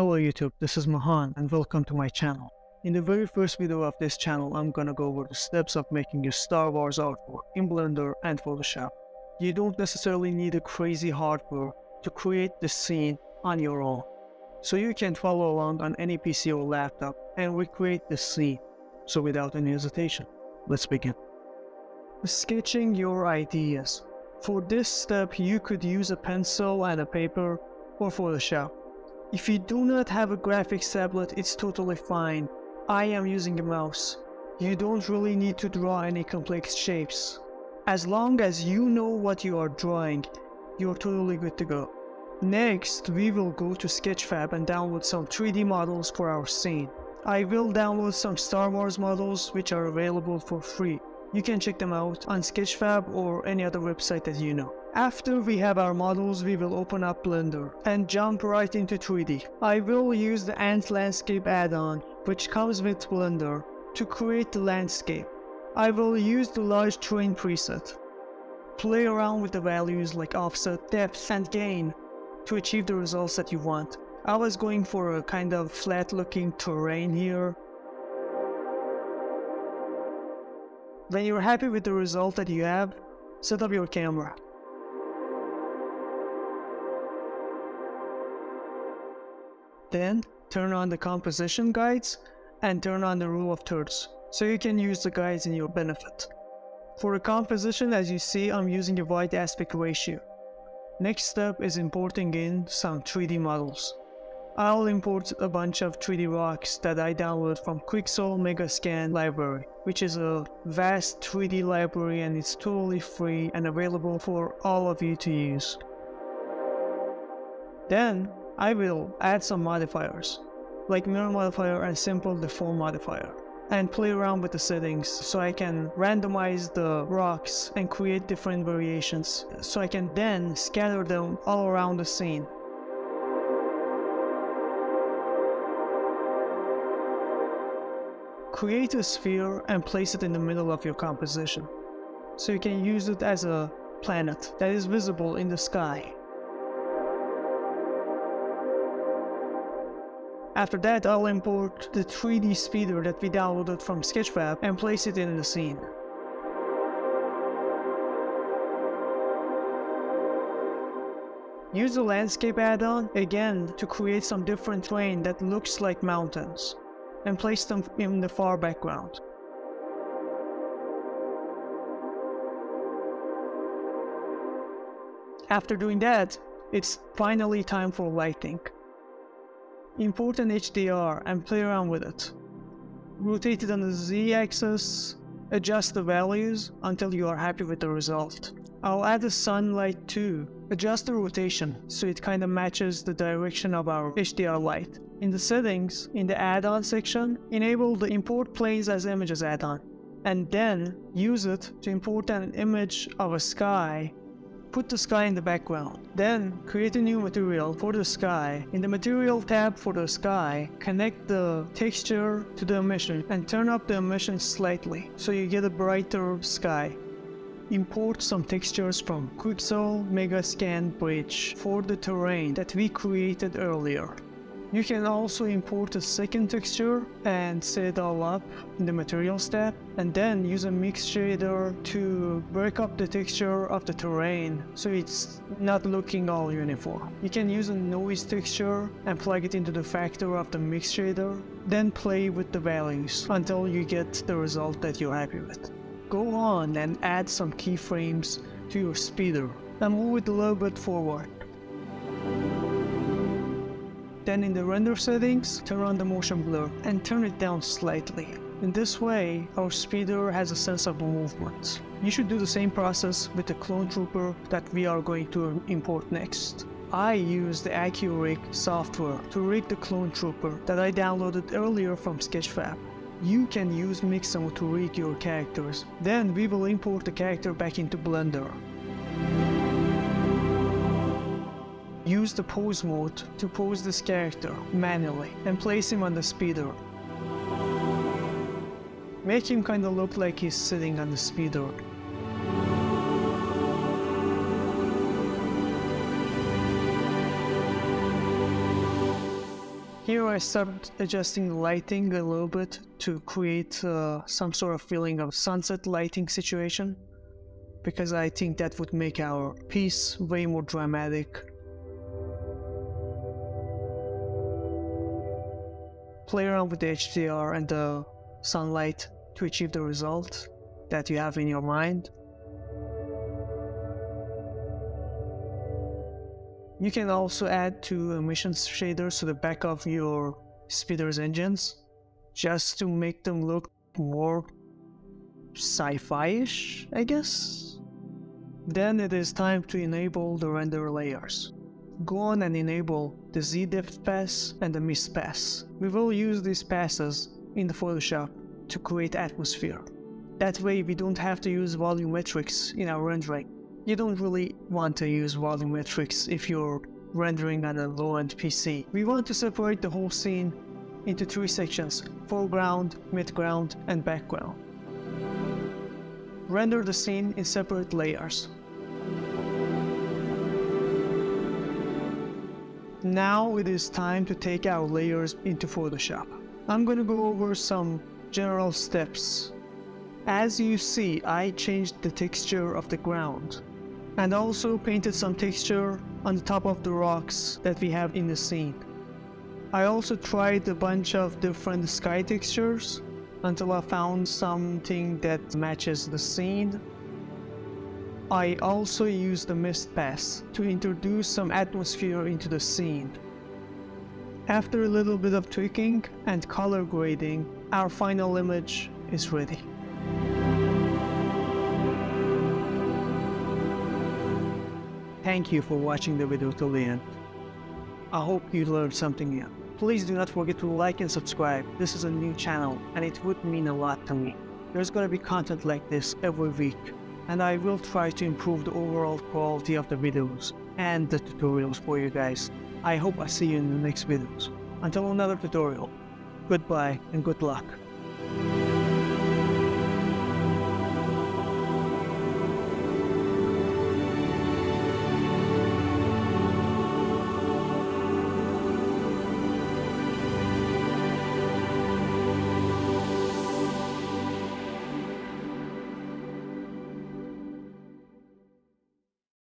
Hello YouTube, this is Mahan and welcome to my channel. In the very first video of this channel, I'm gonna go over the steps of making your Star Wars artwork in Blender and Photoshop. You don't necessarily need a crazy hardware to create the scene on your own. So you can follow along on any PC or laptop and recreate the scene. So without any hesitation, let's begin. Sketching your ideas. For this step, you could use a pencil and a paper or Photoshop. If you do not have a graphics tablet, it's totally fine. I am using a mouse. You don't really need to draw any complex shapes. As long as you know what you are drawing, you're totally good to go. Next, we will go to Sketchfab and download some 3D models for our scene. I will download some Star Wars models which are available for free. You can check them out on Sketchfab or any other website that you know. After we have our models, we will open up Blender and jump right into 3D. I will use the Ant Landscape add-on, which comes with Blender, to create the landscape. I will use the large terrain preset. Play around with the values like offset, depth, and gain to achieve the results that you want. I was going for a kind of flat looking terrain here. When you're happy with the result that you have, set up your camera. Then turn on the composition guides and turn on the rule of thirds so you can use the guides in your benefit. For a composition as you see I'm using a wide aspect ratio. Next step is importing in some 3D models. I'll import a bunch of 3D rocks that I download from Quixel Megascan library, which is a vast 3D library and it's totally free and available for all of you to use. Then I will add some modifiers, like mirror modifier and simple deform modifier, and play around with the settings so I can randomize the rocks and create different variations, so I can then scatter them all around the scene. Create a sphere and place it in the middle of your composition, so you can use it as a planet that is visible in the sky. After that, I'll import the 3D speeder that we downloaded from Sketchfab and place it in the scene. Use the landscape add-on again to create some different terrain that looks like mountains and place them in the far background. After doing that, it's finally time for lighting. Import an HDR and play around with it. Rotate it on the Z-axis, adjust the values until you are happy with the result. I'll add the sunlight too. Adjust the rotation so it kinda matches the direction of our HDR light. In the settings, in the add-on section, enable the import planes as images add-on. And then use it to import an image of a sky Put the sky in the background. Then create a new material for the sky. In the material tab for the sky, connect the texture to the emission and turn up the emission slightly so you get a brighter sky. Import some textures from Quixel Megascan Bridge for the terrain that we created earlier. You can also import a second texture and set it all up in the materials tab and then use a mix shader to break up the texture of the terrain so it's not looking all uniform. You can use a noise texture and plug it into the factor of the mix shader, then play with the values until you get the result that you're happy with. Go on and add some keyframes to your speeder and move it a little bit forward. Then in the render settings, turn on the motion blur and turn it down slightly. In this way, our speeder has a sense of movement. You should do the same process with the clone trooper that we are going to import next. I use the AccuRig software to rig the clone trooper that I downloaded earlier from Sketchfab. You can use Mixamo to rig your characters. Then we will import the character back into Blender. Use the pose mode to pose this character manually and place him on the speeder. Make him kinda look like he's sitting on the speeder. Here I started adjusting the lighting a little bit to create uh, some sort of feeling of sunset lighting situation because I think that would make our piece way more dramatic. Play around with the HDR and the sunlight to achieve the result that you have in your mind. You can also add two emission shaders to the back of your speeder's engines just to make them look more sci-fi-ish, I guess. Then it is time to enable the render layers. Go on and enable the Z-Depth pass and the Mist pass. We will use these passes in the Photoshop to create atmosphere. That way we don't have to use volumetrics in our rendering. You don't really want to use volumetrics if you're rendering on a low-end PC. We want to separate the whole scene into three sections, foreground, midground, and background. Render the scene in separate layers. Now it is time to take our layers into Photoshop. I'm gonna go over some general steps. As you see, I changed the texture of the ground and also painted some texture on the top of the rocks that we have in the scene. I also tried a bunch of different sky textures until I found something that matches the scene. I also used the mist pass to introduce some atmosphere into the scene. After a little bit of tweaking and color grading, our final image is ready. Thank you for watching the video till the end. I hope you learned something new. Please do not forget to like and subscribe. This is a new channel and it would mean a lot to me. There's gonna be content like this every week and I will try to improve the overall quality of the videos and the tutorials for you guys. I hope I see you in the next videos. Until another tutorial, goodbye and good luck.